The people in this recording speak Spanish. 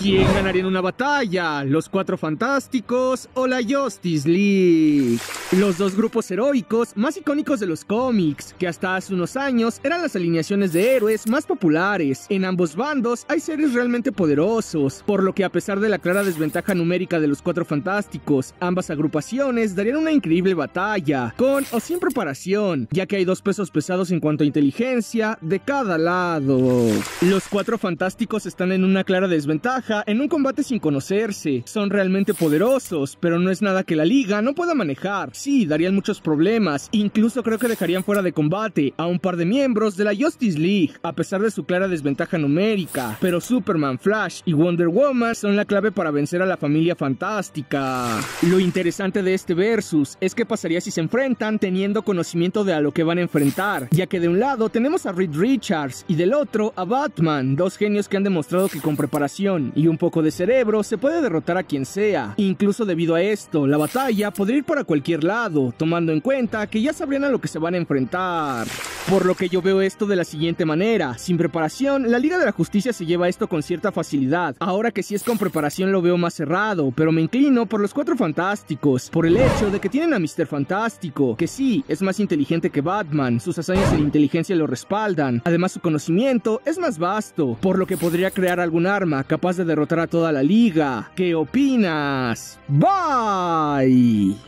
¿Quién ganaría en una batalla? ¿Los Cuatro Fantásticos o la Justice League? Los dos grupos heroicos más icónicos de los cómics, que hasta hace unos años eran las alineaciones de héroes más populares. En ambos bandos hay seres realmente poderosos, por lo que a pesar de la clara desventaja numérica de los Cuatro Fantásticos, ambas agrupaciones darían una increíble batalla, con o sin preparación, ya que hay dos pesos pesados en cuanto a inteligencia de cada lado. Los Cuatro Fantásticos están en una clara desventaja en un combate sin conocerse. Son realmente poderosos, pero no es nada que la liga no pueda manejar. Sí, darían muchos problemas, incluso creo que dejarían fuera de combate a un par de miembros de la Justice League, a pesar de su clara desventaja numérica. Pero Superman, Flash y Wonder Woman son la clave para vencer a la familia fantástica. Lo interesante de este versus es que pasaría si se enfrentan teniendo conocimiento de a lo que van a enfrentar, ya que de un lado tenemos a Reed Richards y del otro a Batman, dos genios que han demostrado que con preparación y un poco de cerebro se puede derrotar a quien sea. Incluso debido a esto, la batalla podría ir para cualquier lado, tomando en cuenta que ya sabrían a lo que se van a enfrentar. Por lo que yo veo esto de la siguiente manera, sin preparación, la Liga de la Justicia se lleva esto con cierta facilidad. Ahora que si es con preparación lo veo más cerrado, pero me inclino por los Cuatro Fantásticos, por el hecho de que tienen a Mr. Fantástico, que sí, es más inteligente que Batman, sus hazañas en inteligencia lo respaldan, además su conocimiento es más vasto, por lo que podría crear algún arma capaz de derrotar a toda la liga. ¿Qué opinas? Bye.